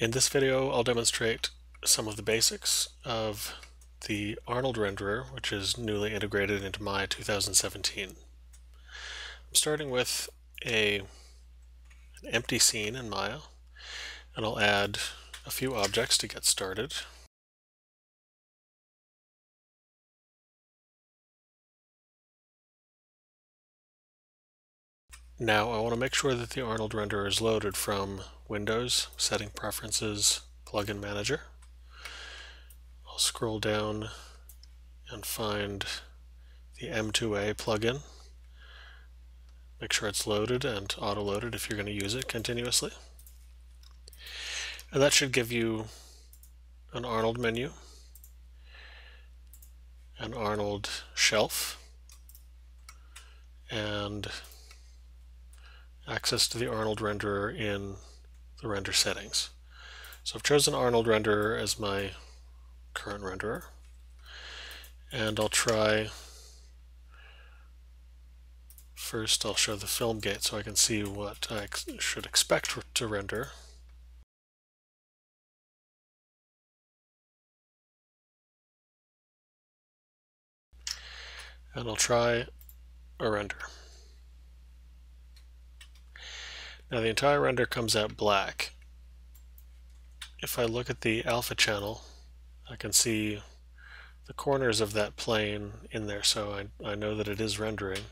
In this video, I'll demonstrate some of the basics of the Arnold renderer, which is newly integrated into Maya 2017. I'm starting with a, an empty scene in Maya, and I'll add a few objects to get started. Now I want to make sure that the Arnold renderer is loaded from Windows, Setting Preferences, Plugin Manager. I'll scroll down and find the MtoA plugin. Make sure it's loaded and auto-loaded if you're going to use it continuously. And that should give you an Arnold menu, an Arnold shelf, and access to the Arnold renderer in the render settings. So I've chosen Arnold renderer as my current renderer and I'll try first I'll show the film gate so I can see what I ex should expect to render and I'll try a render. Now the entire render comes out black. If I look at the alpha channel, I can see the corners of that plane in there, so I, I know that it is rendering.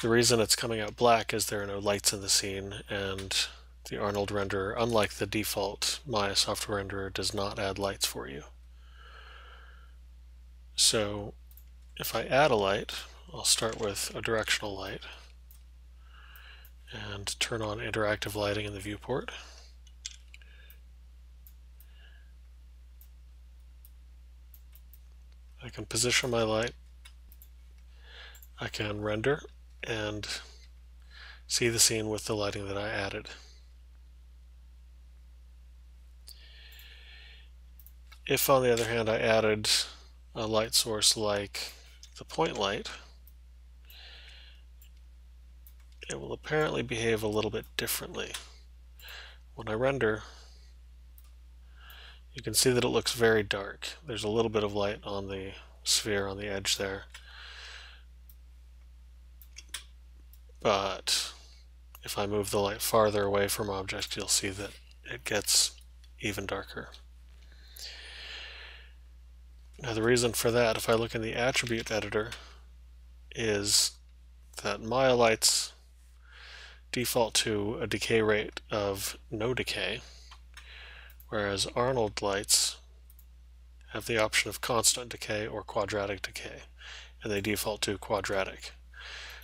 The reason it's coming out black is there are no lights in the scene, and the Arnold renderer, unlike the default Maya software renderer, does not add lights for you. So if I add a light, I'll start with a directional light and turn on interactive lighting in the viewport. I can position my light, I can render and see the scene with the lighting that I added. If on the other hand I added a light source like the point light, it will apparently behave a little bit differently. When I render, you can see that it looks very dark. There's a little bit of light on the sphere on the edge there. But if I move the light farther away from object, you'll see that it gets even darker. Now the reason for that, if I look in the attribute editor, is that Maya lights default to a decay rate of no decay, whereas Arnold lights have the option of constant decay or quadratic decay, and they default to quadratic.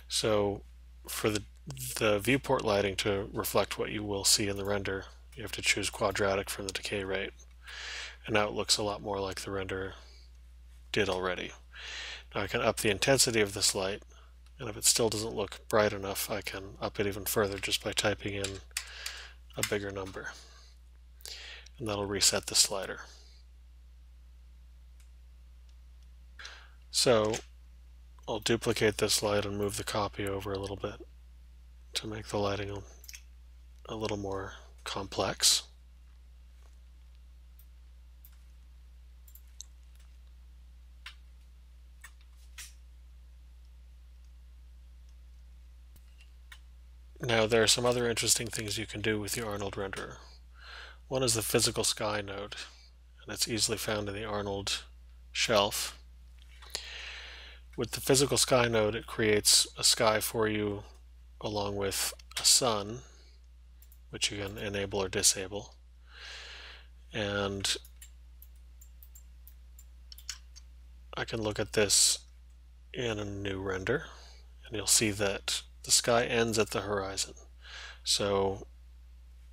So for the, the viewport lighting to reflect what you will see in the render, you have to choose quadratic from the decay rate. And now it looks a lot more like the render did already. Now I can up the intensity of this light and if it still doesn't look bright enough, I can up it even further just by typing in a bigger number. And that'll reset the slider. So I'll duplicate this light and move the copy over a little bit to make the lighting a little more complex. Now there are some other interesting things you can do with the Arnold renderer. One is the physical sky node, and it's easily found in the Arnold shelf. With the physical sky node, it creates a sky for you along with a sun, which you can enable or disable. And I can look at this in a new render, and you'll see that the sky ends at the horizon. So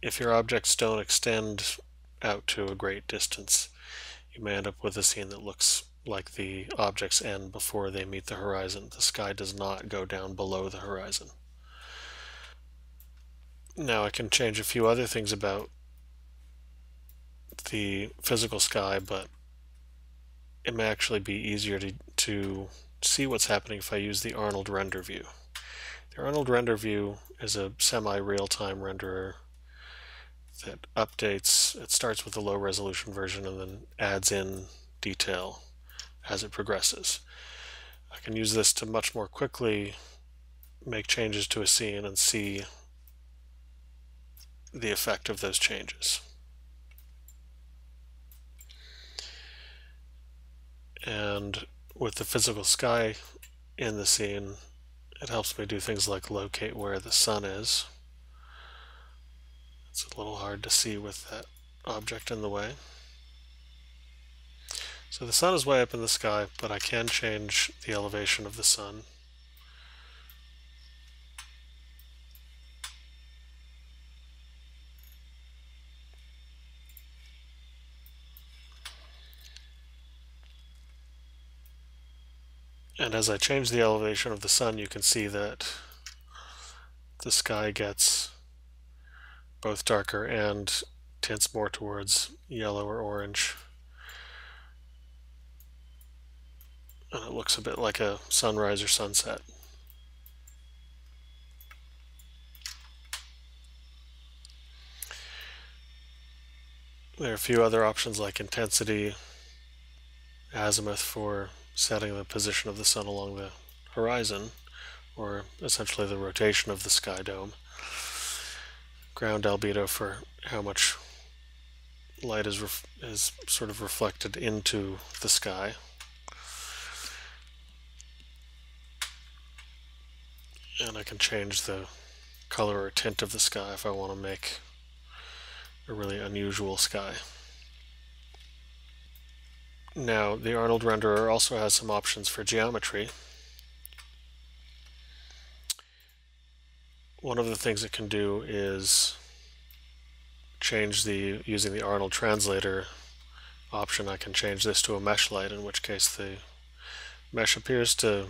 if your objects don't extend out to a great distance, you may end up with a scene that looks like the objects end before they meet the horizon. The sky does not go down below the horizon. Now I can change a few other things about the physical sky, but it may actually be easier to, to see what's happening if I use the Arnold render view. Arnold render view is a semi-real-time renderer that updates, it starts with a low resolution version and then adds in detail as it progresses. I can use this to much more quickly make changes to a scene and see the effect of those changes. And with the physical sky in the scene, it helps me do things like locate where the sun is. It's a little hard to see with that object in the way. So the sun is way up in the sky, but I can change the elevation of the sun. And as I change the elevation of the sun, you can see that the sky gets both darker and tints more towards yellow or orange. And it looks a bit like a sunrise or sunset. There are a few other options like intensity, azimuth for setting the position of the sun along the horizon, or essentially the rotation of the sky dome. Ground albedo for how much light is, is sort of reflected into the sky. And I can change the color or tint of the sky if I want to make a really unusual sky. Now, the Arnold renderer also has some options for geometry. One of the things it can do is change the, using the Arnold translator option, I can change this to a mesh light, in which case the mesh appears to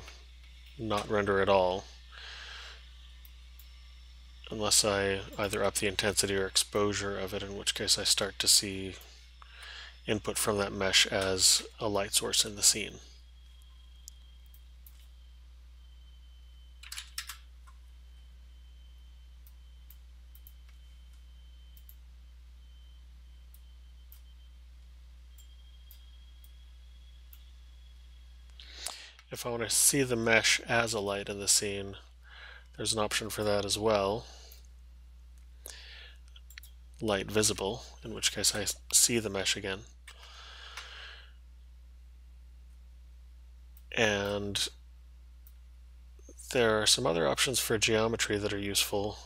not render at all unless I either up the intensity or exposure of it, in which case I start to see input from that mesh as a light source in the scene. If I want to see the mesh as a light in the scene, there's an option for that as well. Light visible, in which case I see the mesh again. And there are some other options for geometry that are useful.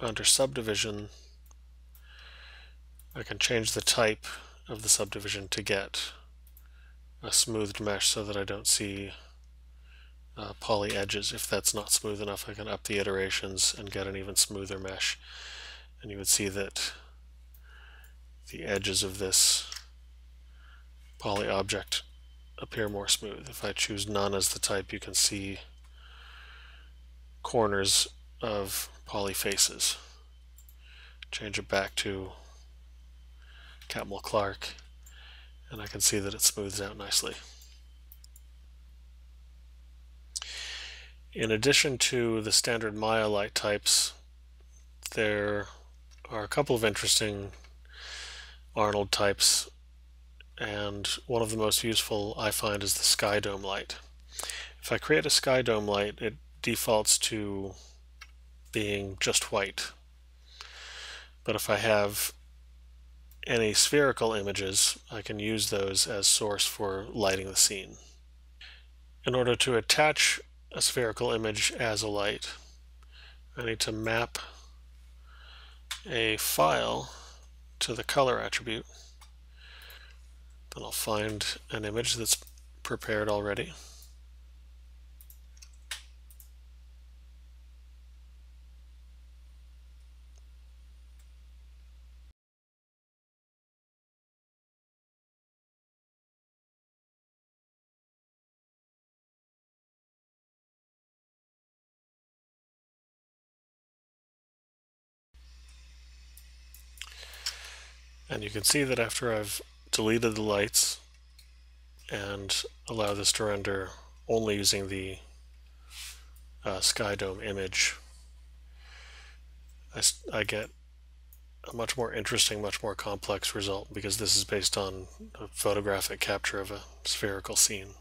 Under subdivision, I can change the type of the subdivision to get a smoothed mesh so that I don't see uh, poly edges. If that's not smooth enough, I can up the iterations and get an even smoother mesh. And you would see that the edges of this poly object appear more smooth. If I choose none as the type, you can see corners of poly faces. Change it back to Catmull Clark, and I can see that it smooths out nicely. In addition to the standard light types, there are a couple of interesting Arnold types and one of the most useful I find is the sky dome light. If I create a sky dome light, it defaults to being just white. But if I have any spherical images, I can use those as source for lighting the scene. In order to attach a spherical image as a light, I need to map a file to the color attribute then I'll find an image that's prepared already. And you can see that after I've deleted the lights and allow this to render only using the uh, sky dome image. I, I get a much more interesting, much more complex result because this is based on a photographic capture of a spherical scene.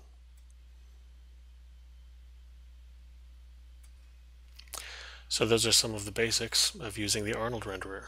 So those are some of the basics of using the Arnold renderer.